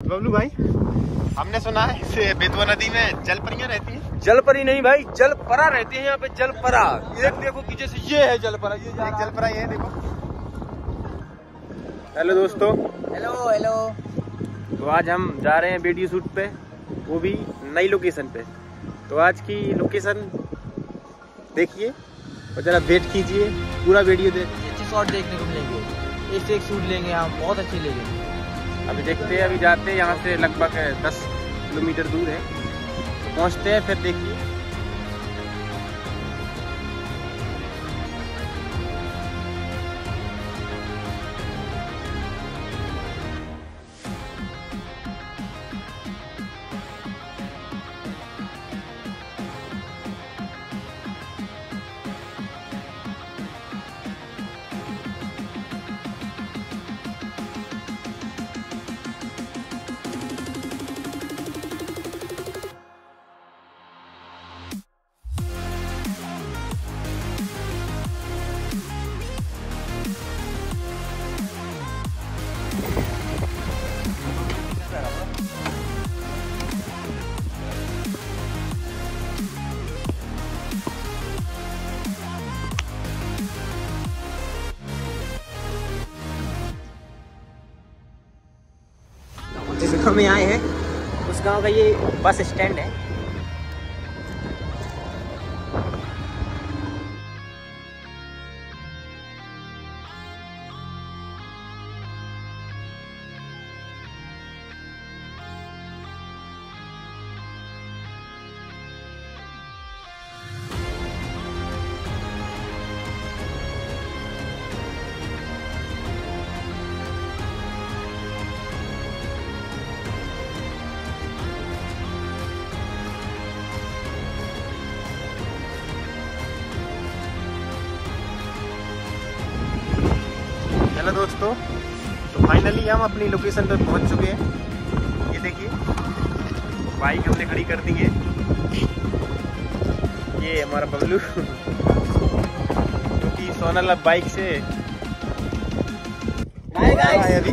बबलू भाई? हमने सुना है इस बेतवा नदी में जल परियाँ रहती हैं। जल परी नहीं भाई जल परा रहती है यहाँ पे जल परा एक देखो कि जैसे ये है जल परा ये एक जल परा ये देखो। हेलो दोस्तों। हेलो हेलो तो आज हम जा रहे हैं वीडियो शूट पे वो भी नई लोकेशन पे। तो आज की लोकेशन देखिए और जरा वेट कीजिए पूरा वीडियो देखिए अच्छे शॉट देखने को मिलेंगे। एक से एक शूट लेंगे हम बहुत अच्छे लेंगे। अभी देखते हैं, अभी जाते हैं, यहाँ से लगभग 10 किलोमीटर दूर है। तो पहुँचते हैं, फिर देखिए। गाँव में आए हैं। उस गाँव का ये बस स्टैंड है। हेलो दोस्तों। तो फाइनली हम अपनी लोकेशन पर पहुँच चुके हैं। ये देखिए बाइक हमने खड़ी कर दी है। ये हमारा बबलू। जो कि सोनल अब बाइक से। अभी।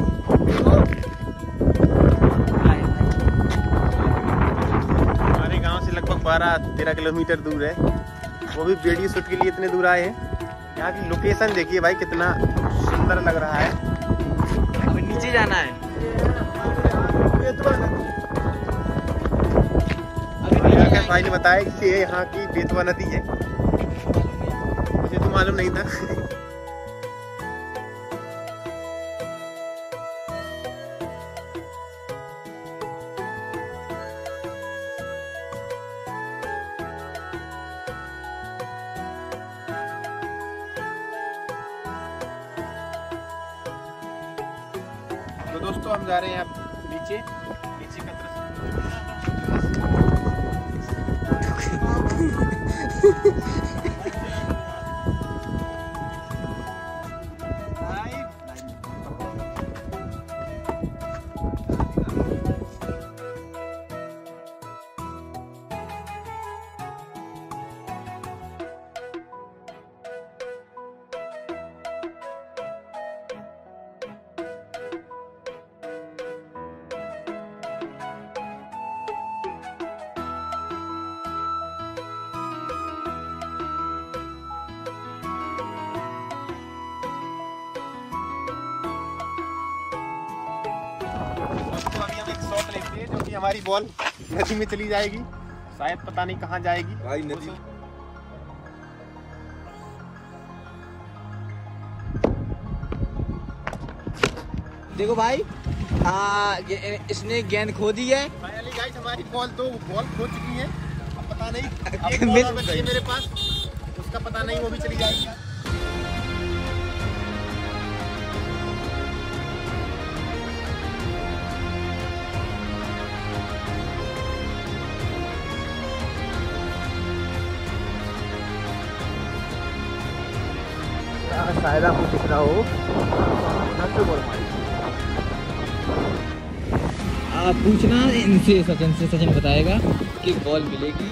हमारे गाँव से लगभग 12-13 किलोमीटर दूर है। वो भी वीडियो शूट के लिए इतने दूर आए हैं। यहाँ की लोकेशन देखिए भाई कितना सुंदर लग रहा है। नीचे जाना है। अभी भाई ने बताया कि ये यहाँ की बेतवा नदी है। मुझे तो मालूम नहीं था। दोस्तों हम जा रहे हैं अब नीचे। नीचे का दृश्य। दोस्तों अभी हम एक शॉट लेते हैं जो कि हमारी बॉल नदी में चली जाएगी। शायद पता नहीं कहाँ जाएगी। भाई नदी। देखो भाई आ, ये- इसने गेंद खो दी है। फाइनली गाइस हमारी बॉल दो बॉल खो चुकी है। अब पता नहीं एक बॉल बची है मेरे पास उसका पता नहीं वो भी चली जाएगी। शायद आपको दिख रहा हो आप पूछना इनसे सचिन से सचिन बताएगा कि बॉल मिलेगी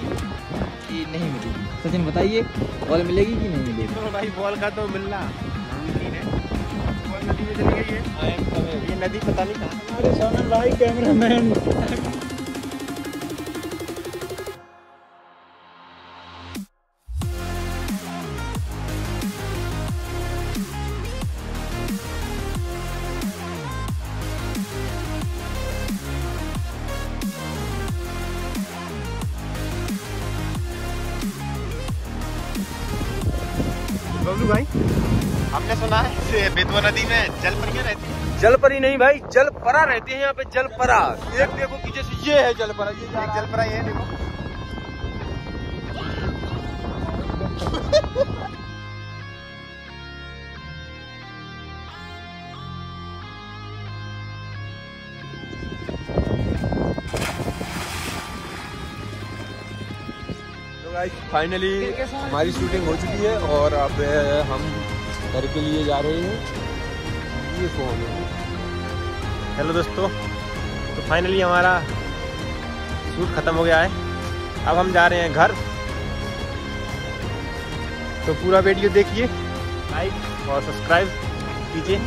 कि नहीं मिलेगी। सचिन बताइए बॉल मिलेगी कि नहीं मिलेगी? तो भाई बॉल का तो मिलना नामुमकिन है। नदी में चली गई है। ये नदी पता नहीं कहाँ हमारे सोनल भाई कैमरामैन बबलू भाई। हमने सुना है बेतवा नदी में जल परियाँ रहती है? जल परी नहीं भाई जल परा रहते हैं यहाँ पे जल परा। एक देखो कि जैसे ये है जल परा ये एक जल परा ये देखो। गाइस फाइनली हमारी शूटिंग हो चुकी है और अब हम घर के लिए जा रहे हैं। ये फ़ोन हेलो दोस्तों तो फाइनली हमारा शूट खत्म हो गया है। अब हम जा रहे हैं घर। तो पूरा वीडियो देखिए लाइक और सब्सक्राइब कीजिए।